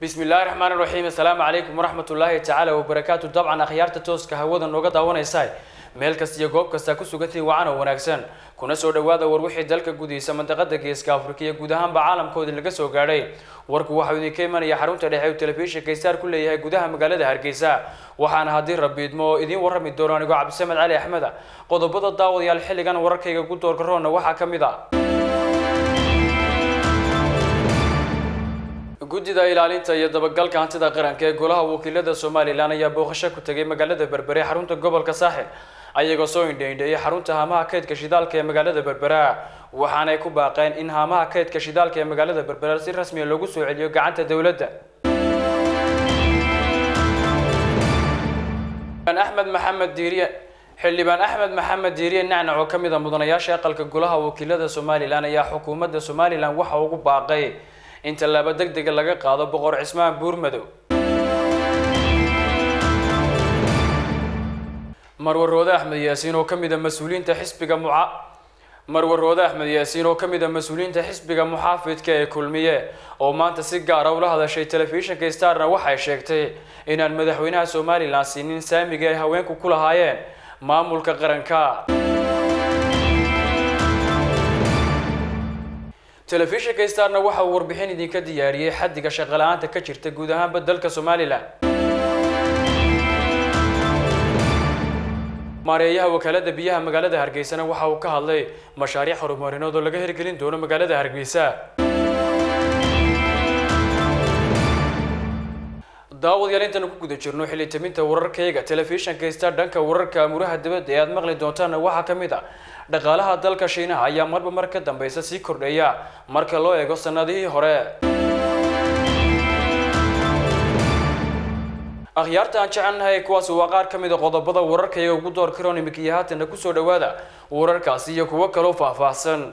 bismi illaahi raxmaani raxiim assalaamu calaykum waraxmat ullaahi tacaala wabarakaatu dabcan akhyaarta tooska hawada nooga daawanaysaa meel kasta iyo goob kasta ku sugantihiin wacan oo wanaagsan. Kuna soo dhawaada war wixii dalka gudihiisa mandaqada geeska afrika iyo guud ahaanba caalamkooda laga soo gaadhay. Warku waxau idinka imanaya xarunta dhexe uu telefishinka istaar ku leeyahay gudaha magaalada hargeysa. Waxaana haddii rabiidmo oo idiin warrami doono anigoo cabdisamed cali axmed. Qodobada daawadayaal xilligan wararkayga ku doorka roonna waxaa ka mid a guddida ilaalinta iyo dabagalka hantida qaranka ee golaha wakiilada somalilan ayaa booqasho ku tegay magaalada berbere xarunta gobolka saaxil ayagoo soo indhaindheeyay xarunta haamaha kaydka shidaalka ee magaalada berbera waxaanay ku baaqeen in haamaha kaydka shidaalka ee magaalada berbera si rasmiya loogu soo celiyo gacanta dowladda. Axmed maxamed diiriye xildhibaan axmed maxamed diiriye nacnac oo ka mid a mudanayaasha aqalka golaha wakiilada somalilan ayaa xukuumadda somalilan waxa ugu baaqay in tallaabo deg dega laga qaado boqor cismaan buurmadow marwaroode axmed yaasiin oo ka mid a mas'uuliyiinta xisbiga muca marwaroode axmed yaasiin oo ka mid a mas'uuliyiinta xisbiga muxaafidka ee kulmiye oo maanta si gaara ula hadashay telefishinka starna waxay sheegtay inaan madaxweynaha somalilan siinin saamiga ay haweenku ku lahaayeen maamulka qaranka telefishinka starna waxa uu warbixin idinka diyaariyey xaddiga shaqala-aanta ka jirta guud ahaanba dalka somalilan maareeyaha wakaalada biyaha magaalada hargeysana waxa uu ka hadlay mashaariic horumarineed oo laga hirgelin doono magaalada hargeysa daawadayaal intaanu ku guda jirno xilitaminta wararkayga telefishinka star dhanka wararka amuraha dibadda ee aada maqli doontaana waxaa ka mid a dhaqaalaha dalka shiinaha ayaa marba mar ka dambeysa sii kordhaya marka loo eego sanadihii hore. Akhyaarta aan jecelnahay kuwaasi waa qaar ka mid a qodobada wararkayga ugu door karoon imika iyo haatana ku soo dhawaada wararkaasi iyo kuwo kaloo faahfaahsan